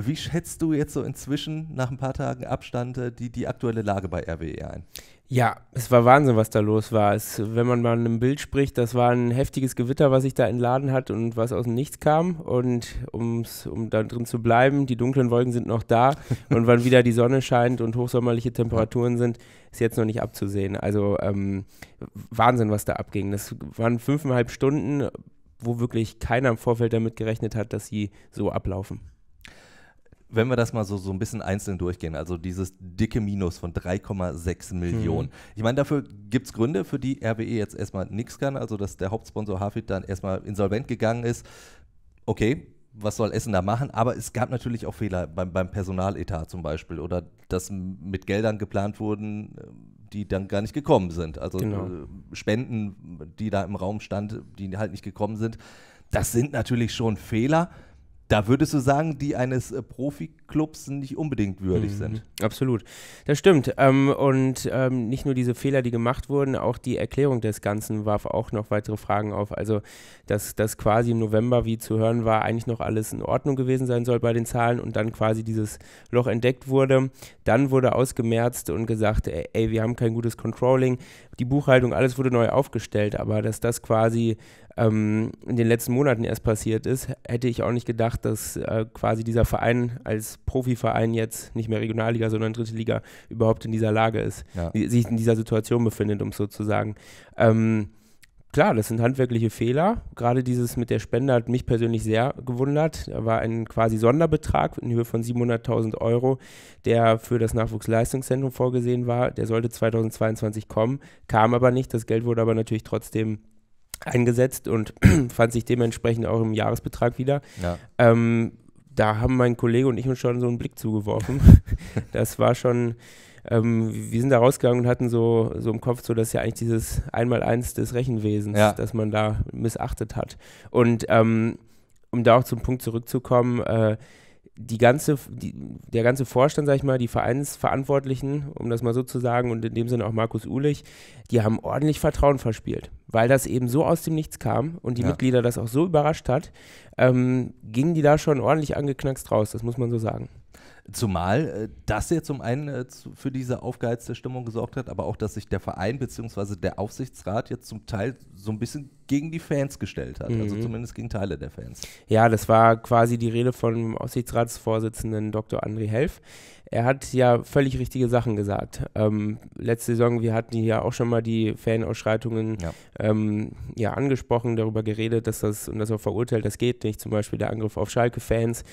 Wie schätzt du jetzt so inzwischen nach ein paar Tagen Abstand äh, die, die aktuelle Lage bei RWE ein? Ja, es war Wahnsinn, was da los war. Es, wenn man mal in einem Bild spricht, das war ein heftiges Gewitter, was sich da entladen hat und was aus dem Nichts kam. Und ums, um da drin zu bleiben, die dunklen Wolken sind noch da. und wann wieder die Sonne scheint und hochsommerliche Temperaturen sind, ist jetzt noch nicht abzusehen. Also ähm, Wahnsinn, was da abging. Das waren fünfeinhalb Stunden, wo wirklich keiner im Vorfeld damit gerechnet hat, dass sie so ablaufen wenn wir das mal so, so ein bisschen einzeln durchgehen, also dieses dicke Minus von 3,6 Millionen. Mhm. Ich meine, dafür gibt es Gründe, für die RWE jetzt erstmal nichts kann, also dass der Hauptsponsor Hafid dann erstmal insolvent gegangen ist. Okay, was soll Essen da machen? Aber es gab natürlich auch Fehler beim, beim Personaletat zum Beispiel oder dass mit Geldern geplant wurden, die dann gar nicht gekommen sind. Also genau. Äh, Spenden, die da im Raum stand, die halt nicht gekommen sind. Das sind natürlich schon Fehler da würdest du sagen, die eines äh, Profiklubs nicht unbedingt würdig mhm. sind. Absolut. Das stimmt. Ähm, und ähm, nicht nur diese Fehler, die gemacht wurden, auch die Erklärung des Ganzen warf auch noch weitere Fragen auf. Also, dass das quasi im November, wie zu hören war, eigentlich noch alles in Ordnung gewesen sein soll bei den Zahlen und dann quasi dieses Loch entdeckt wurde. Dann wurde ausgemerzt und gesagt, ey, ey wir haben kein gutes Controlling. Die Buchhaltung, alles wurde neu aufgestellt, aber dass das quasi ähm, in den letzten Monaten erst passiert ist, hätte ich auch nicht gedacht, dass äh, quasi dieser Verein als Profiverein jetzt nicht mehr Regionalliga, sondern dritte Liga überhaupt in dieser Lage ist, ja. sich in dieser Situation befindet, um sozusagen. Ähm, klar, das sind handwerkliche Fehler. Gerade dieses mit der Spende hat mich persönlich sehr gewundert. Da war ein quasi Sonderbetrag in Höhe von 700.000 Euro, der für das Nachwuchsleistungszentrum vorgesehen war. Der sollte 2022 kommen, kam aber nicht. Das Geld wurde aber natürlich trotzdem eingesetzt und fand sich dementsprechend auch im Jahresbetrag wieder. Ja. Ähm, da haben mein Kollege und ich uns schon so einen Blick zugeworfen. das war schon, ähm, wir sind da rausgegangen und hatten so, so im Kopf, so dass ja eigentlich dieses Einmaleins des Rechenwesens, ja. dass man da missachtet hat. Und ähm, um da auch zum Punkt zurückzukommen, äh, die ganze, die, der ganze Vorstand, sag ich mal, die Vereinsverantwortlichen, um das mal so zu sagen, und in dem Sinne auch Markus Uhlich, die haben ordentlich Vertrauen verspielt, weil das eben so aus dem Nichts kam und die ja. Mitglieder das auch so überrascht hat, ähm, gingen die da schon ordentlich angeknackst raus, das muss man so sagen. Zumal äh, das ja zum einen äh, für diese aufgeheizte Stimmung gesorgt hat, aber auch, dass sich der Verein bzw. der Aufsichtsrat jetzt zum Teil so ein bisschen gegen die Fans gestellt hat, also Mhm. also zumindest gegen Teile der Fans. Ja, das war quasi die Rede vom Aufsichtsratsvorsitzenden Dr. André Helf. Er hat ja völlig richtige Sachen gesagt. Ähm, letzte Saison, wir hatten ja auch schon mal die Fanausschreitungen Ja. ähm, ja, angesprochen, darüber geredet, dass das und das auch verurteilt, das geht nicht. Zum Beispiel der Angriff auf Schalke-Fans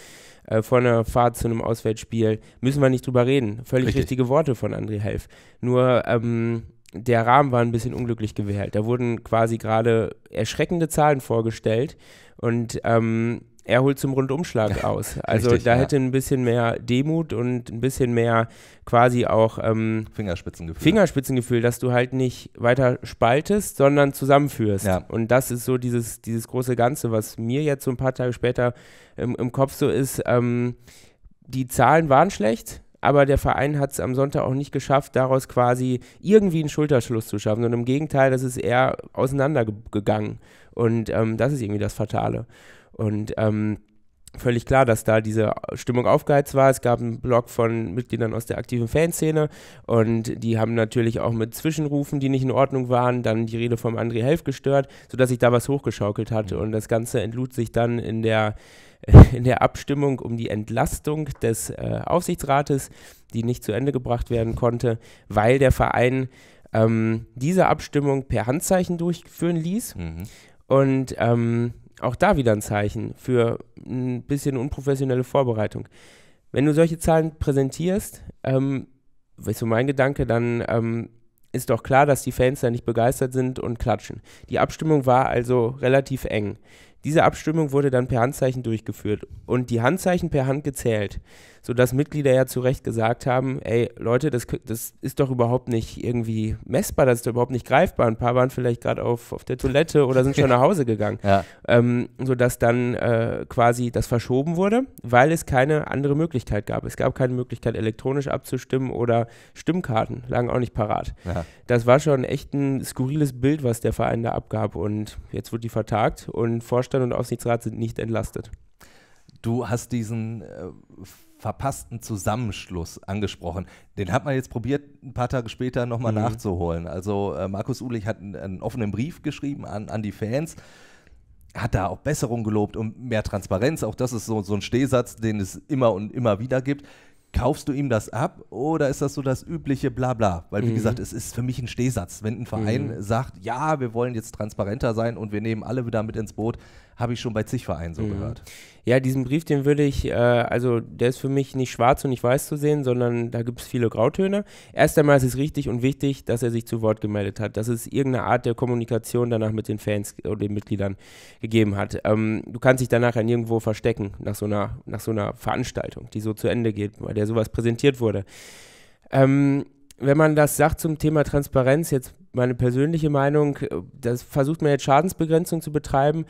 äh, vor einer Fahrt zu einem Auswärtsspiel. Müssen wir nicht drüber reden. Völlig Richtig. richtige Worte von André Helf. Nur ähm, der Rahmen war ein bisschen unglücklich gewählt. Da wurden quasi gerade erschreckende Zahlen vorgestellt und ähm, er holt zum Rundumschlag aus. Also Richtig, da ja. hätte ein bisschen mehr Demut und ein bisschen mehr quasi auch ähm, Fingerspitzengefühl. Fingerspitzengefühl, dass du halt nicht weiter spaltest, sondern zusammenführst. Ja. Und das ist so dieses, dieses große Ganze, was mir jetzt so ein paar Tage später im, im Kopf so ist. Ähm, die Zahlen waren schlecht, aber der Verein hat es am Sonntag auch nicht geschafft, daraus quasi irgendwie einen Schulterschluss zu schaffen. Und im Gegenteil, das ist eher auseinandergegangen. Und ähm, das ist irgendwie das Fatale. Und ähm, völlig klar, dass da diese Stimmung aufgeheizt war. Es gab einen Blog von Mitgliedern aus der aktiven Fanszene und die haben natürlich auch mit Zwischenrufen, die nicht in Ordnung waren, dann die Rede vom André Helf gestört, sodass sich da was hochgeschaukelt hatte. Und das Ganze entlud sich dann in der, in der Abstimmung um die Entlastung des äh, Aufsichtsrates, die nicht zu Ende gebracht werden konnte, weil der Verein ähm, diese Abstimmung per Handzeichen durchführen ließ. Mhm. Und ähm, auch da wieder ein Zeichen für ein bisschen unprofessionelle Vorbereitung. Wenn du solche Zahlen präsentierst, ähm, ist so mein Gedanke, dann ähm, ist doch klar, dass die Fans da nicht begeistert sind und klatschen. Die Abstimmung war also relativ eng. Diese Abstimmung wurde dann per Handzeichen durchgeführt und die Handzeichen per Hand gezählt, sodass Mitglieder ja zu Recht gesagt haben, ey Leute, das, das ist doch überhaupt nicht irgendwie messbar, das ist doch überhaupt nicht greifbar. Ein paar waren vielleicht gerade auf, auf der Toilette oder sind schon nach Hause gegangen Ja, ähm, sodass dann äh, quasi das verschoben wurde, weil es keine andere Möglichkeit gab. Es gab keine Möglichkeit, elektronisch abzustimmen oder Stimmkarten lagen auch nicht parat. ja. Das war schon echt ein skurriles Bild, was der Verein da abgab und jetzt wird die vertagt und Vorstand und Aufsichtsrat sind nicht entlastet. Du hast diesen äh, verpassten Zusammenschluss angesprochen. Den hat man jetzt probiert, ein paar Tage später nochmal Mhm. nachzuholen. Also äh, Markus Ulich hat einen, einen offenen Brief geschrieben an, an die Fans, hat da auch Besserung gelobt und mehr Transparenz. Auch das ist so, so ein Stehsatz, den es immer und immer wieder gibt. Kaufst du ihm das ab oder ist das so das übliche Blabla? Weil, wie Mhm. gesagt, es ist für mich ein Stehsatz. Wenn ein Verein Mhm. sagt, ja, wir wollen jetzt transparenter sein und wir nehmen alle wieder mit ins Boot, habe ich schon bei zig Vereinen so Mhm. gehört. Ja, diesen Brief, den würde ich, äh, also der ist für mich nicht schwarz und nicht weiß zu sehen, sondern da gibt es viele Grautöne. Erst einmal ist es richtig und wichtig, dass er sich zu Wort gemeldet hat, dass es irgendeine Art der Kommunikation danach mit den Fans oder den Mitgliedern gegeben hat. Ähm, du kannst dich danach ja nirgendwo verstecken nach so, einer, nach so einer Veranstaltung, die so zu Ende geht, bei der sowas präsentiert wurde. Ähm, wenn man das sagt zum Thema Transparenz, jetzt meine persönliche Meinung, äh, das versucht man jetzt Schadensbegrenzung zu betreiben.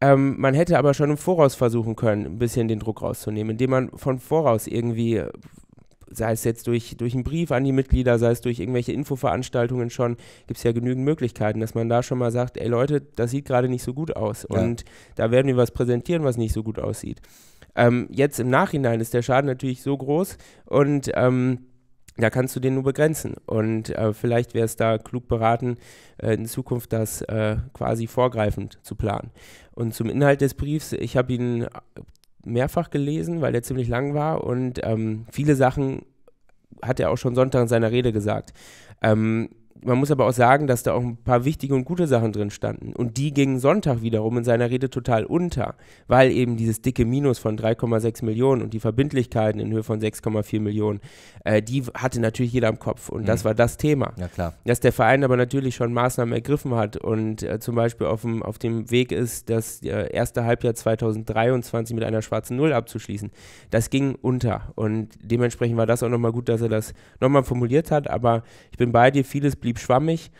Ähm, man hätte aber schon im Voraus versuchen können, ein bisschen den Druck rauszunehmen, indem man von voraus irgendwie, sei es jetzt durch, durch einen Brief an die Mitglieder, sei es durch irgendwelche Infoveranstaltungen schon, gibt es ja genügend Möglichkeiten, dass man da schon mal sagt, ey Leute, das sieht gerade nicht so gut aus. Ja. Und da werden wir was präsentieren, was nicht so gut aussieht. Ähm, jetzt im Nachhinein ist der Schaden natürlich so groß und ähm, da kannst du den nur begrenzen. Und äh, vielleicht wäre es da klug beraten, äh, in Zukunft das äh, quasi vorgreifend zu planen. Und zum Inhalt des Briefs, ich habe ihn mehrfach gelesen, weil der ziemlich lang war und ähm, viele Sachen hat er auch schon Sonntag in seiner Rede gesagt. Ähm, man muss aber auch sagen, dass da auch ein paar wichtige und gute Sachen drin standen. Und die gingen Sonntag wiederum in seiner Rede total unter, weil eben dieses dicke Minus von 3,6 Millionen und die Verbindlichkeiten in Höhe von 6,4 Millionen, äh, die hatte natürlich jeder im Kopf. Und das Mhm. war das Thema. Ja, klar. Dass der Verein aber natürlich schon Maßnahmen ergriffen hat und äh, zum Beispiel auf dem, auf dem Weg ist, das äh, erste Halbjahr 2023 mit einer schwarzen Null abzuschließen, das ging unter. Und dementsprechend war das auch nochmal gut, dass er das nochmal formuliert hat. Aber ich bin bei dir, vieles blieb schwammig.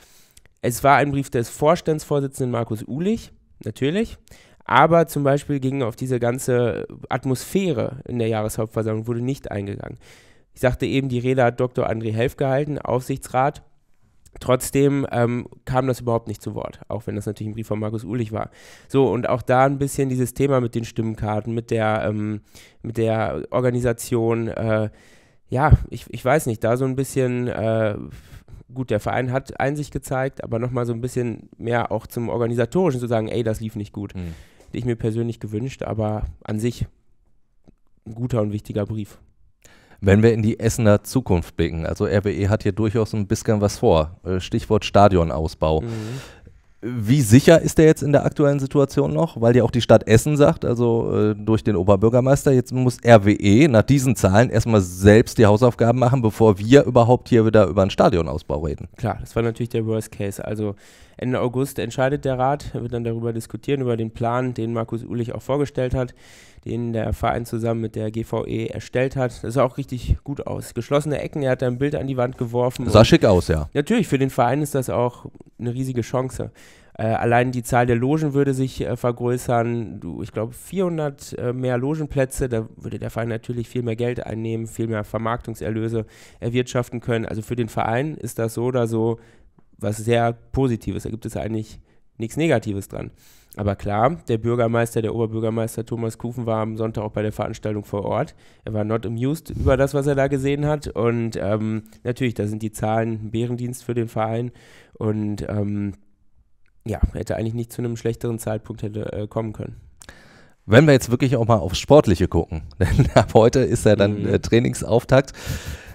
Es war ein Brief des Vorstandsvorsitzenden Markus Ulich, natürlich. Aber zum Beispiel ging auf diese ganze Atmosphäre in der Jahreshauptversammlung wurde nicht eingegangen. Ich sagte eben, die Rede hat Dr. André Helf gehalten, Aufsichtsrat. Trotzdem ähm, kam das überhaupt nicht zu Wort, auch wenn das natürlich ein Brief von Markus Ulich war. So, und auch da ein bisschen dieses Thema mit den Stimmkarten, mit der, ähm, mit der Organisation, äh, ja, ich, ich weiß nicht, da so ein bisschen, äh, gut, der Verein hat Einsicht gezeigt, aber nochmal so ein bisschen mehr auch zum Organisatorischen zu sagen, ey, das lief nicht gut. Mhm. Hätte ich mir persönlich gewünscht, aber an sich ein guter und wichtiger Brief. Wenn wir in die Essener Zukunft blicken, also RWE hat hier durchaus ein bisschen was vor. Äh, Stichwort Stadionausbau. Mhm. Wie sicher ist der jetzt in der aktuellen Situation noch? Weil ja auch die Stadt Essen sagt, also äh, durch den Oberbürgermeister, jetzt muss RWE nach diesen Zahlen erstmal selbst die Hausaufgaben machen, bevor wir überhaupt hier wieder über einen Stadionausbau reden. Klar, das war natürlich der Worst Case. Also Ende August entscheidet der Rat, er wird dann darüber diskutieren, über den Plan, den Markus Ulich auch vorgestellt hat den der Verein zusammen mit der GVE erstellt hat. Das sah auch richtig gut aus. Geschlossene Ecken, er hat da ein Bild an die Wand geworfen. Sah schick aus, ja. Natürlich, für den Verein ist das auch eine riesige Chance. Äh, allein die Zahl der Logen würde sich äh, vergrößern. Du, ich glaube, 400 äh, mehr Logenplätze, da würde der Verein natürlich viel mehr Geld einnehmen, viel mehr Vermarktungserlöse erwirtschaften können. Also für den Verein ist das so oder so was sehr Positives. Da gibt es eigentlich nichts Negatives dran. Aber klar, der Bürgermeister, der Oberbürgermeister Thomas Kufen war am Sonntag auch bei der Veranstaltung vor Ort. Er war not amused über das, was er da gesehen hat. Und ähm, natürlich, da sind die Zahlen ein Bärendienst für den Verein. Und ähm, ja, hätte eigentlich nicht zu einem schlechteren Zeitpunkt hätte äh, kommen können. Wenn wir jetzt wirklich auch mal aufs Sportliche gucken, denn ab heute ist ja dann mhm. äh, Trainingsauftakt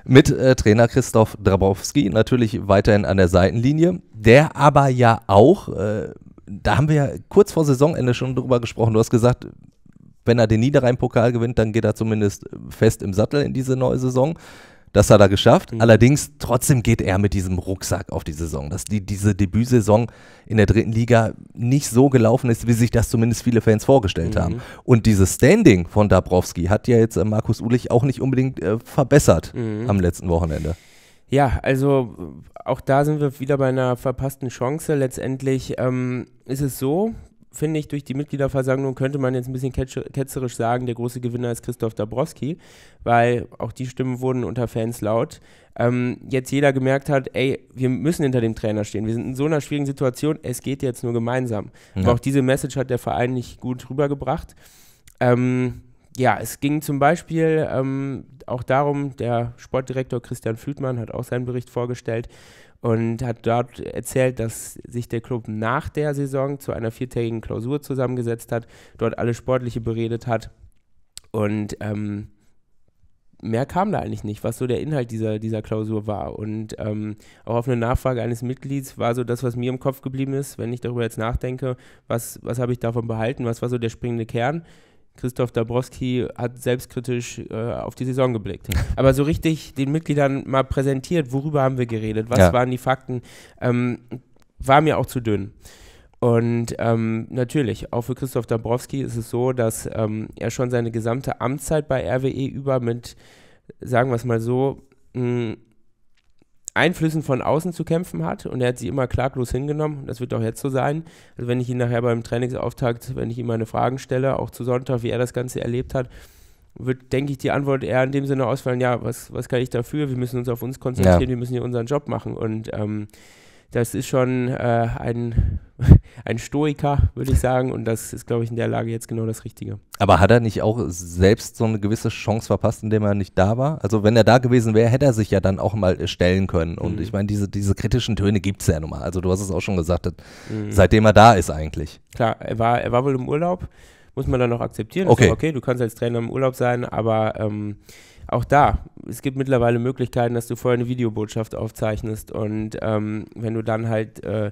mit äh, Trainer Christoph Drabowski, natürlich weiterhin an der Seitenlinie, der aber ja auch äh, da haben wir ja kurz vor Saisonende schon drüber gesprochen. Du hast gesagt, wenn er den Niederrhein-Pokal gewinnt, dann geht er zumindest fest im Sattel in diese neue Saison. Das hat er geschafft. Mhm. Allerdings, trotzdem geht er mit diesem Rucksack auf die Saison. Dass die, diese Debütsaison in der dritten Liga nicht so gelaufen ist, wie sich das zumindest viele Fans vorgestellt mhm. haben. Und dieses Standing von Dabrowski hat ja jetzt äh, Markus Ulich auch nicht unbedingt äh, verbessert mhm. am letzten Wochenende. Ja, also auch da sind wir wieder bei einer verpassten Chance. Letztendlich ähm, ist es so, finde ich, durch die Mitgliederversammlung könnte man jetzt ein bisschen ketzerisch sagen, der große Gewinner ist Christoph Dabrowski, weil auch die Stimmen wurden unter Fans laut. Ähm, jetzt jeder gemerkt hat, ey, wir müssen hinter dem Trainer stehen. Wir sind in so einer schwierigen Situation, es geht jetzt nur gemeinsam. Ja. Aber auch diese Message hat der Verein nicht gut rübergebracht. Ähm, ja, es ging zum Beispiel ähm, auch darum, der Sportdirektor Christian Flütmann hat auch seinen Bericht vorgestellt und hat dort erzählt, dass sich der Club nach der Saison zu einer viertägigen Klausur zusammengesetzt hat, dort alle Sportliche beredet hat und ähm, mehr kam da eigentlich nicht, was so der Inhalt dieser, dieser Klausur war. Und ähm, auch auf eine Nachfrage eines Mitglieds war so das, was mir im Kopf geblieben ist, wenn ich darüber jetzt nachdenke, was, was habe ich davon behalten, was war so der springende Kern. Christoph Dabrowski hat selbstkritisch äh, auf die Saison geblickt. Aber so richtig den Mitgliedern mal präsentiert, worüber haben wir geredet, was ja. waren die Fakten, ähm, war mir auch zu dünn. Und ähm, natürlich, auch für Christoph Dabrowski ist es so, dass ähm, er schon seine gesamte Amtszeit bei RWE über mit, sagen wir es mal so, mh, Einflüssen von außen zu kämpfen hat und er hat sie immer klaglos hingenommen. Das wird auch jetzt so sein. Also wenn ich ihn nachher beim Trainingsauftakt, wenn ich ihm meine Fragen stelle, auch zu Sonntag, wie er das Ganze erlebt hat, wird, denke ich, die Antwort eher in dem Sinne ausfallen, ja, was, was kann ich dafür? Wir müssen uns auf uns konzentrieren, ja. wir müssen hier unseren Job machen. Und ähm, das ist schon äh, ein, ein Stoiker, würde ich sagen. Und das ist, glaube ich, in der Lage jetzt genau das Richtige. Aber hat er nicht auch selbst so eine gewisse Chance verpasst, indem er nicht da war? Also wenn er da gewesen wäre, hätte er sich ja dann auch mal stellen können. Und mhm. ich meine, diese, diese kritischen Töne gibt es ja nun mal. Also du hast es auch schon gesagt, mhm. seitdem er da ist eigentlich. Klar, er war, er war wohl im Urlaub. Muss man dann noch akzeptieren. Okay. okay, du kannst als Trainer im Urlaub sein, aber ähm, auch da, es gibt mittlerweile Möglichkeiten, dass du vorher eine Videobotschaft aufzeichnest und ähm, wenn du dann halt äh,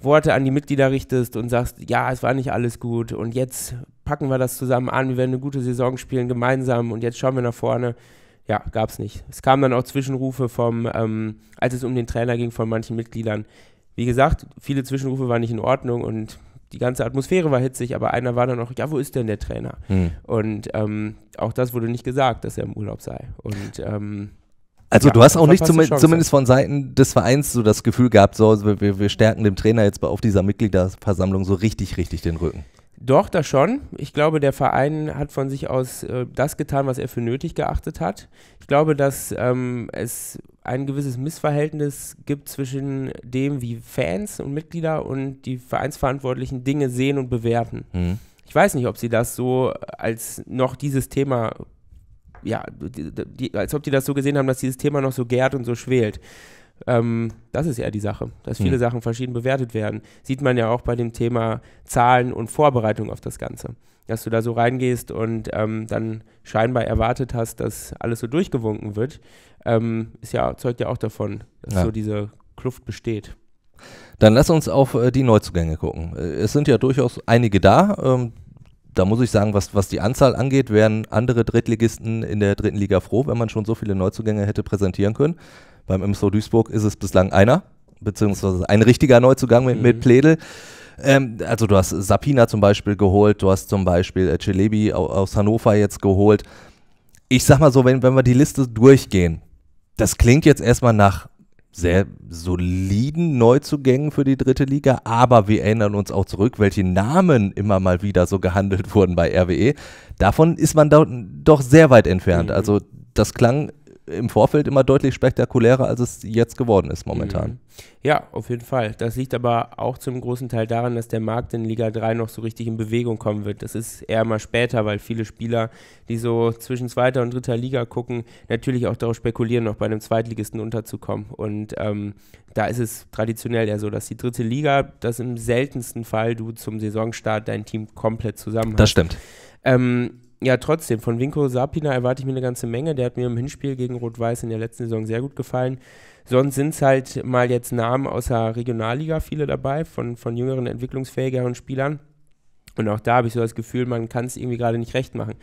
Worte an die Mitglieder richtest und sagst, ja, es war nicht alles gut und jetzt packen wir das zusammen an, wir werden eine gute Saison spielen gemeinsam und jetzt schauen wir nach vorne. Ja, gab es nicht. Es kamen dann auch Zwischenrufe vom, ähm, als es um den Trainer ging, von manchen Mitgliedern. Wie gesagt, viele Zwischenrufe waren nicht in Ordnung und die ganze Atmosphäre war hitzig, aber einer war dann auch, ja, wo ist denn der Trainer? Hm. Und ähm, auch das wurde nicht gesagt, dass er im Urlaub sei. Und ähm, also ja, du hast auch nicht zum, zumindest von Seiten des Vereins so das Gefühl gehabt, so wir, wir stärken dem Trainer jetzt auf dieser Mitgliederversammlung so richtig, richtig den Rücken. Doch, das schon. Ich glaube, der Verein hat von sich aus äh, das getan, was er für nötig geachtet hat. Ich glaube, dass ähm, es ein gewisses Missverhältnis gibt zwischen dem, wie Fans und Mitglieder und die Vereinsverantwortlichen Dinge sehen und bewerten. Mhm. Ich weiß nicht, ob sie das so als noch dieses Thema, ja, die, die, als ob die das so gesehen haben, dass dieses Thema noch so gärt und so schwelt. Ähm, das ist ja die Sache, dass viele mhm. Sachen verschieden bewertet werden. Sieht man ja auch bei dem Thema Zahlen und Vorbereitung auf das Ganze. Dass du da so reingehst und ähm, dann scheinbar erwartet hast, dass alles so durchgewunken wird, ähm, ist ja, zeugt ja auch davon, dass ja. so diese Kluft besteht. Dann lass uns auf äh, die Neuzugänge gucken. Äh, es sind ja durchaus einige da. Ähm, da muss ich sagen, was, was die Anzahl angeht, wären andere Drittligisten in der dritten Liga froh, wenn man schon so viele Neuzugänge hätte präsentieren können. Beim MSV Duisburg ist es bislang einer, beziehungsweise ein richtiger Neuzugang mit, mhm. mit Pledel. Ähm, also du hast Sapina zum Beispiel geholt, du hast zum Beispiel äh, Celebi aus Hannover jetzt geholt. Ich sag mal so, wenn, wenn wir die Liste durchgehen, das klingt jetzt erstmal nach sehr soliden Neuzugängen für die dritte Liga, aber wir erinnern uns auch zurück, welche Namen immer mal wieder so gehandelt wurden bei RWE. Davon ist man da doch sehr weit entfernt. Mhm. Also das klang im Vorfeld immer deutlich spektakulärer, als es jetzt geworden ist momentan. Mhm. Ja, auf jeden Fall. Das liegt aber auch zum großen Teil daran, dass der Markt in Liga 3 noch so richtig in Bewegung kommen wird. Das ist eher mal später, weil viele Spieler, die so zwischen zweiter und dritter Liga gucken, natürlich auch darauf spekulieren, noch bei einem Zweitligisten unterzukommen. Und ähm, da ist es traditionell ja so, dass die dritte Liga, das im seltensten Fall du zum Saisonstart dein Team komplett zusammen hast. Das stimmt. Ähm, ja, trotzdem, von Vinko Sapina erwarte ich mir eine ganze Menge. Der hat mir im Hinspiel gegen Rot-Weiß in der letzten Saison sehr gut gefallen. Sonst sind es halt mal jetzt Namen aus der Regionalliga, viele dabei, von, von jüngeren, entwicklungsfähigeren Spielern. Und auch da habe ich so das Gefühl, man kann es irgendwie gerade nicht recht machen.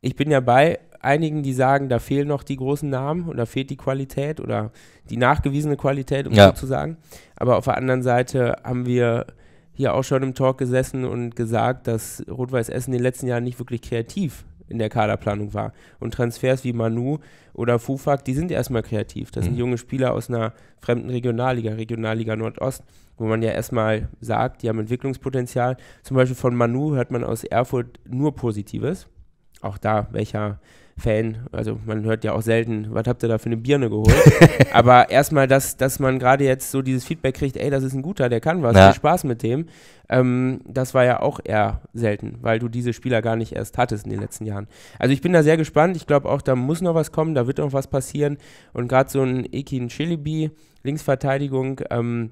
Ich bin ja bei einigen, die sagen, da fehlen noch die großen Namen und da fehlt die Qualität oder die nachgewiesene Qualität, um ja. so zu sagen. Aber auf der anderen Seite haben wir hier auch schon im Talk gesessen und gesagt, dass Rot-Weiß Essen in den letzten Jahren nicht wirklich kreativ in der Kaderplanung war. Und Transfers wie Manu oder Fufak, die sind erstmal kreativ. Das mhm. sind junge Spieler aus einer fremden Regionalliga, Regionalliga Nordost, wo man ja erstmal sagt, die haben Entwicklungspotenzial. Zum Beispiel von Manu hört man aus Erfurt nur Positives. Auch da, welcher Fan. Also man hört ja auch selten, was habt ihr da für eine Birne geholt? Aber erstmal, dass, dass man gerade jetzt so dieses Feedback kriegt, ey, das ist ein guter, der kann was, ja. viel Spaß mit dem. Ähm, das war ja auch eher selten, weil du diese Spieler gar nicht erst hattest in den letzten Jahren. Also ich bin da sehr gespannt. Ich glaube auch, da muss noch was kommen, da wird noch was passieren. Und gerade so ein Ekin Chilibi, Linksverteidigung, ähm,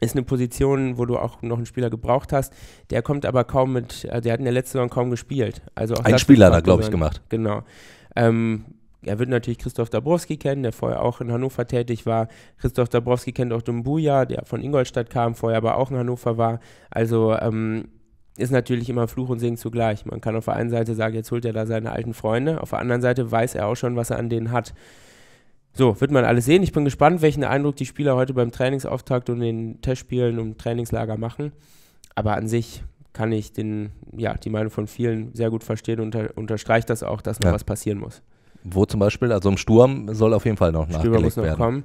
ist eine Position, wo du auch noch einen Spieler gebraucht hast. Der kommt aber kaum mit, äh, der hat in der letzten Saison kaum gespielt. Also Ein Spieler da, glaube ich, gemacht. Genau. Ähm, er wird natürlich Christoph Dabrowski kennen, der vorher auch in Hannover tätig war. Christoph Dabrowski kennt auch Dumbuya, der von Ingolstadt kam, vorher aber auch in Hannover war. Also ähm, ist natürlich immer Fluch und Segen zugleich. Man kann auf der einen Seite sagen, jetzt holt er da seine alten Freunde. Auf der anderen Seite weiß er auch schon, was er an denen hat. So, wird man alles sehen. Ich bin gespannt, welchen Eindruck die Spieler heute beim Trainingsauftakt und den Testspielen und Trainingslager machen. Aber an sich kann ich den, ja, die Meinung von vielen sehr gut verstehen und unter, unterstreicht das auch, dass noch ja. was passieren muss. Wo zum Beispiel, also im Sturm soll auf jeden Fall noch Stürmer muss noch werden. kommen.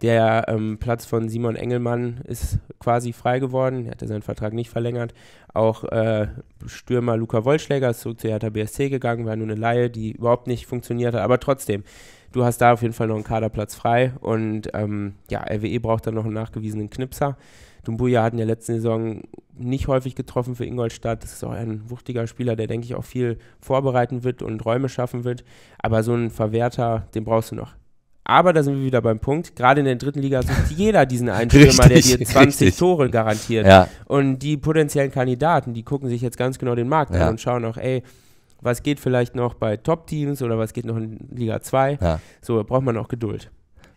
Der ähm, Platz von Simon Engelmann ist quasi frei geworden. Er hatte seinen Vertrag nicht verlängert. Auch äh, Stürmer Luca Wollschläger ist zurück zu Hertha BSC gegangen, war nur eine Laie, die überhaupt nicht funktioniert hat. Aber trotzdem, du hast da auf jeden Fall noch einen Kaderplatz frei. Und ähm, ja, RWE braucht dann noch einen nachgewiesenen Knipser. Dumbuya hat in der letzten Saison nicht häufig getroffen für Ingolstadt. Das ist auch ein wuchtiger Spieler, der, denke ich, auch viel vorbereiten wird und Räume schaffen wird. Aber so einen Verwerter, den brauchst du noch. Aber da sind wir wieder beim Punkt. Gerade in der dritten Liga sucht jeder diesen einen Stürmer, der dir 20 richtig. Tore garantiert. Ja. Und die potenziellen Kandidaten, die gucken sich jetzt ganz genau den Markt ja. an und schauen auch, ey, was geht vielleicht noch bei Top-Teams oder was geht noch in Liga 2. Ja. So, braucht man auch Geduld.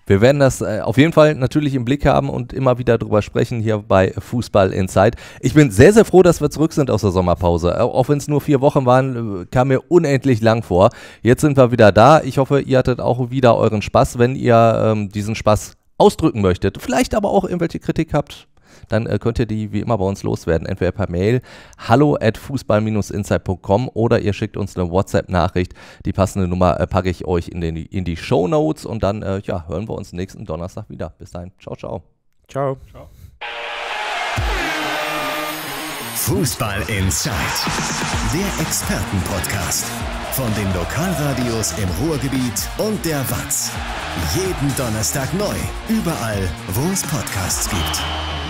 Wir werden das äh, auf jeden Fall natürlich im Blick haben und immer wieder drüber sprechen hier bei Fußball Inside. Ich bin sehr, sehr froh, dass wir zurück sind aus der Sommerpause. Auch wenn es nur vier Wochen waren, äh, kam mir unendlich lang vor. Jetzt sind wir wieder da. Ich hoffe, ihr hattet auch wieder euren Spaß, wenn ihr ähm, diesen Spaß ausdrücken möchtet. Vielleicht aber auch irgendwelche Kritik habt dann äh, könnt ihr die wie immer bei uns loswerden. Entweder per Mail hallo at fußball-insight.com oder ihr schickt uns eine WhatsApp-Nachricht. Die passende Nummer äh, packe ich euch in, den, in die Show Notes und dann äh, ja, hören wir uns nächsten Donnerstag wieder. Bis dahin. Ciao, ciao. Ciao. ciao. Fußball Inside, der Expertenpodcast von den Lokalradios im Ruhrgebiet und der Watz. Jeden Donnerstag neu, überall, wo es Podcasts gibt.